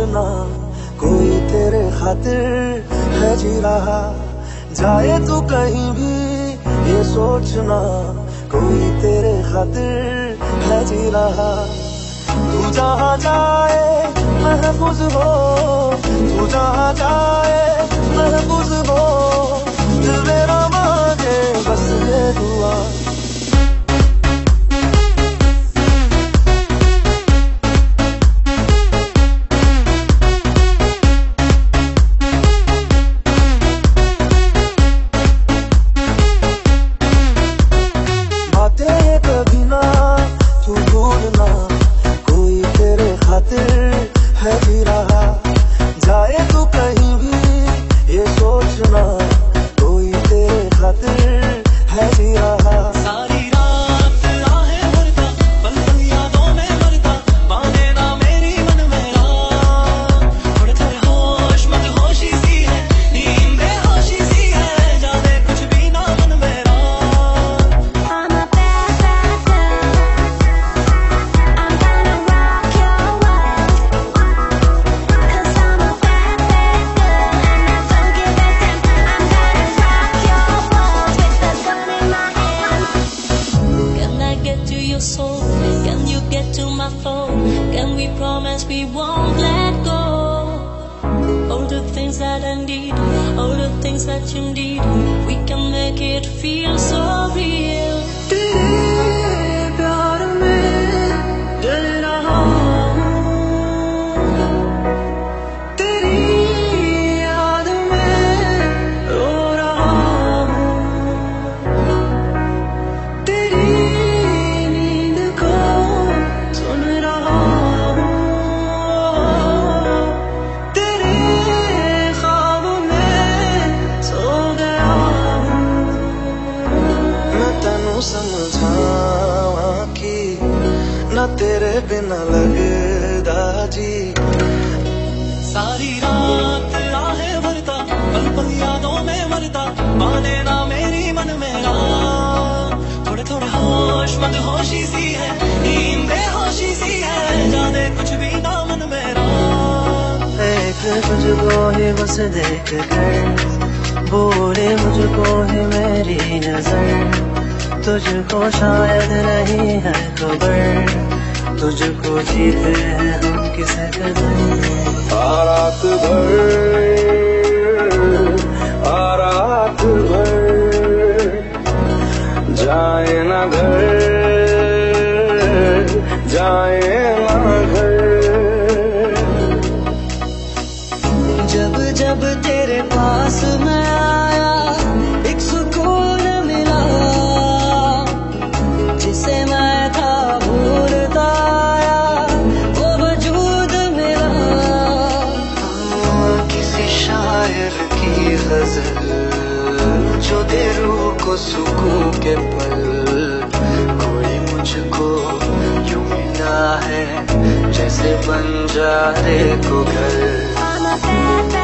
ढूंढना कोई तेरे खातिर है जी रहा जाए तो कहीं भी ये सोचना, कोई तेरे खातिर है जी रहा तू जहाँ जाए, महफूज हो। तू जहाँ जाए, महफूज हो। दिल मेरा खातिर है भी रहा जाए तू कहीं won't let go? All the things that I need, all the things that you need, we can make it feel so real. बिना लगदा जी। सारी रात आहें भरता पल पल यादों में मरता माने ना मेरी मन मेरा थोड़े थोड़े होश मत होशी सी है नींद बेहोशी सी है जाने कुछ भी ना मन मेरा एक तुझको ही बस देख कर बोले मुझको ही मेरी नज़र। तुझको शायद नहीं है खबर। तुझको जीते हैं हम किसे कदर रात भर को सुकून के पल। कोई मुझको यूँ मिला है, जैसे बन जा रे को घर।